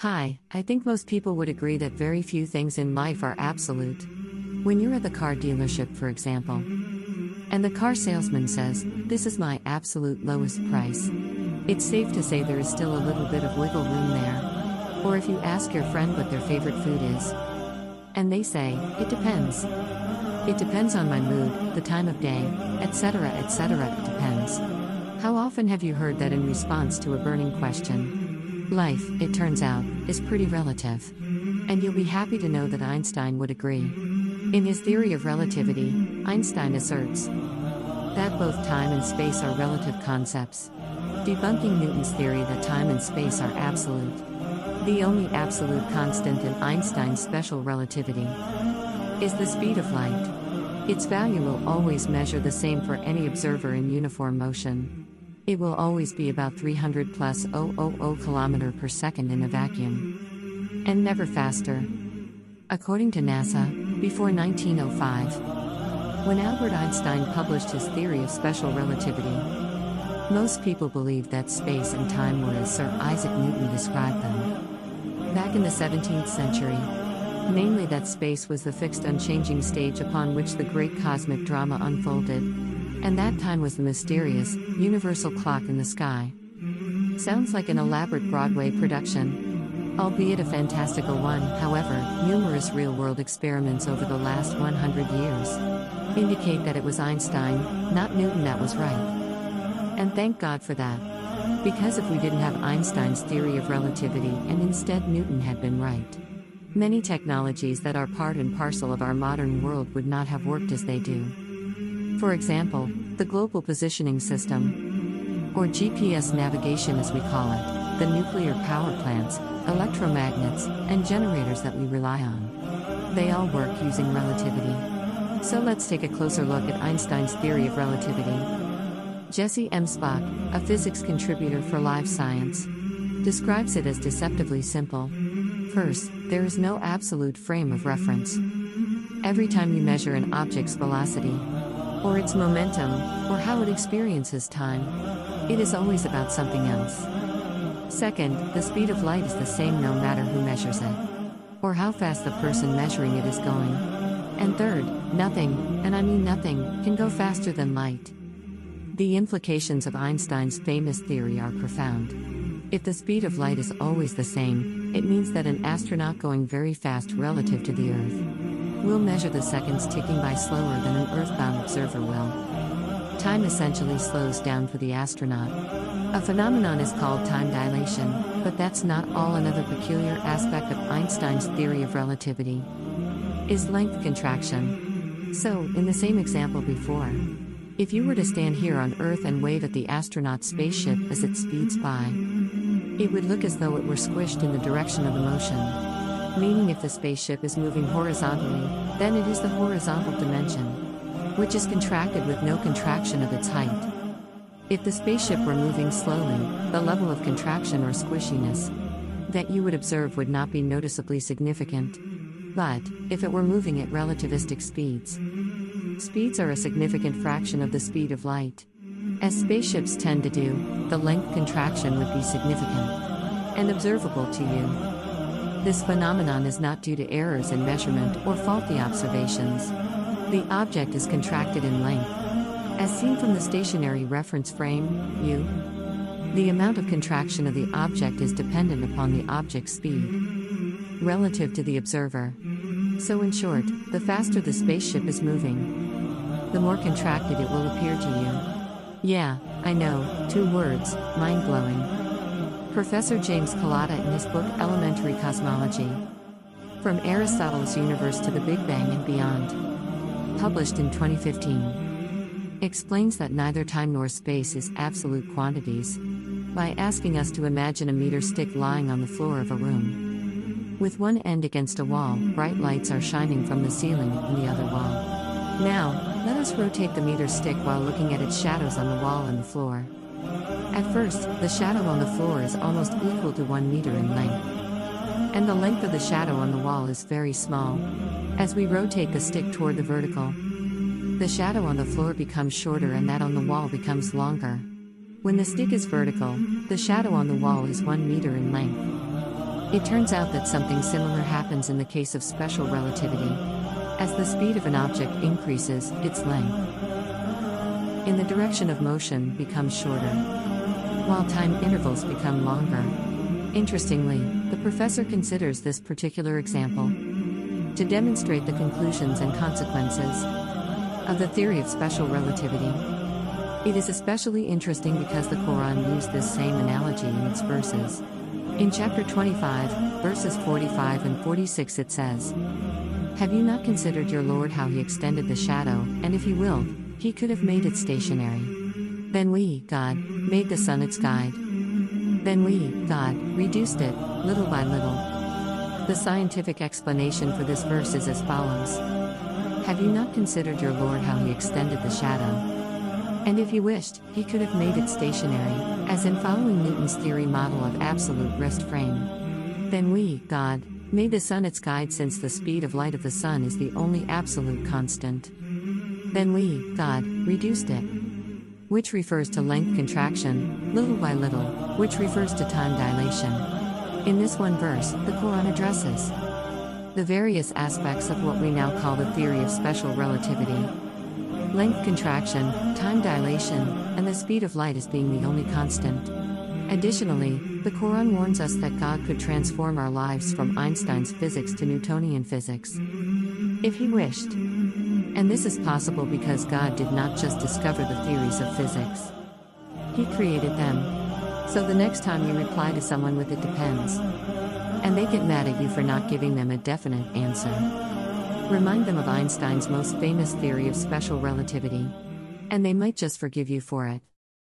Hi, I think most people would agree that very few things in life are absolute. When you're at the car dealership, for example, and the car salesman says, This is my absolute lowest price, it's safe to say there is still a little bit of wiggle room there. Or if you ask your friend what their favorite food is, and they say, It depends. It depends on my mood, the time of day, etc., etc., it depends. How often have you heard that in response to a burning question? Life, it turns out, is pretty relative. And you'll be happy to know that Einstein would agree. In his theory of relativity, Einstein asserts that both time and space are relative concepts, debunking Newton's theory that time and space are absolute. The only absolute constant in Einstein's special relativity is the speed of light. Its value will always measure the same for any observer in uniform motion. It will always be about 300 plus 000 km per second in a vacuum. And never faster. According to NASA, before 1905, when Albert Einstein published his theory of special relativity, most people believed that space and time were as Sir Isaac Newton described them. Back in the 17th century, namely that space was the fixed unchanging stage upon which the great cosmic drama unfolded, and that time was the mysterious, universal clock in the sky. Sounds like an elaborate Broadway production. Albeit a fantastical one, however, numerous real world experiments over the last 100 years indicate that it was Einstein, not Newton, that was right. And thank God for that. Because if we didn't have Einstein's theory of relativity and instead Newton had been right, many technologies that are part and parcel of our modern world would not have worked as they do. For example, the Global Positioning System, or GPS navigation as we call it, the nuclear power plants, electromagnets, and generators that we rely on. They all work using relativity. So let's take a closer look at Einstein's theory of relativity. Jesse Emspak, a physics contributor for Live Science, describes it as deceptively simple. First, there is no absolute frame of reference. Every time you measure an object's velocity, or its momentum, or how it experiences time. It is always about something else. Second, the speed of light is the same no matter who measures it, or how fast the person measuring it is going. And third, nothing, and I mean nothing, can go faster than light. The implications of Einstein's famous theory are profound. If the speed of light is always the same, it means that an astronaut going very fast relative to the Earth We'll measure the seconds ticking by slower than an Earthbound observer will. Time essentially slows down for the astronaut. A phenomenon is called time dilation, but that's not all. Another peculiar aspect of Einstein's theory of relativity is length contraction. So, in the same example before, if you were to stand here on Earth and wave at the astronaut spaceship as it speeds by, it would look as though it were squished in the direction of the motion meaning if the spaceship is moving horizontally, then it is the horizontal dimension, which is contracted with no contraction of its height. If the spaceship were moving slowly, the level of contraction or squishiness that you would observe would not be noticeably significant. But, if it were moving at relativistic speeds, speeds are a significant fraction of the speed of light. As spaceships tend to do, the length contraction would be significant and observable to you. This phenomenon is not due to errors in measurement or faulty observations. The object is contracted in length. As seen from the stationary reference frame, u. The amount of contraction of the object is dependent upon the object's speed relative to the observer. So, in short, the faster the spaceship is moving, the more contracted it will appear to you. Yeah, I know, two words, mind blowing. Professor James Kolata in his book Elementary Cosmology From Aristotle's Universe to the Big Bang and Beyond, published in 2015, explains that neither time nor space is absolute quantities by asking us to imagine a meter stick lying on the floor of a room. With one end against a wall, bright lights are shining from the ceiling and the other wall. Now, let us rotate the meter stick while looking at its shadows on the wall and the floor. At first, the shadow on the floor is almost equal to 1 meter in length. And the length of the shadow on the wall is very small. As we rotate the stick toward the vertical, the shadow on the floor becomes shorter and that on the wall becomes longer. When the stick is vertical, the shadow on the wall is 1 meter in length. It turns out that something similar happens in the case of special relativity. As the speed of an object increases, its length in the direction of motion becomes shorter, while time intervals become longer. Interestingly, the professor considers this particular example to demonstrate the conclusions and consequences of the theory of special relativity. It is especially interesting because the Quran used this same analogy in its verses. In chapter 25, verses 45 and 46, it says, Have you not considered your Lord how he extended the shadow, and if he willed, he could have made it stationary? Then we, God, made the sun its guide. Then we, God, reduced it, little by little. The scientific explanation for this verse is as follows Have you not considered your Lord how he extended the shadow? And if he wished, he could have made it stationary, as in following Newton's theory model of absolute rest frame. Then we, God, made the sun its guide since the speed of light of the sun is the only absolute constant. Then we, God, reduced it. Which refers to length contraction, little by little, which refers to time dilation. In this one verse, the Quran addresses the various aspects of what we now call the theory of special relativity length contraction, time dilation, and the speed of light as being the only constant. Additionally, the Quran warns us that God could transform our lives from Einstein's physics to Newtonian physics. If he wished. And this is possible because God did not just discover the theories of physics, He created them. So the next time you reply to someone with it depends, and they get mad at you for not giving them a definite answer. Remind them of Einstein's most famous theory of special relativity. And they might just forgive you for it.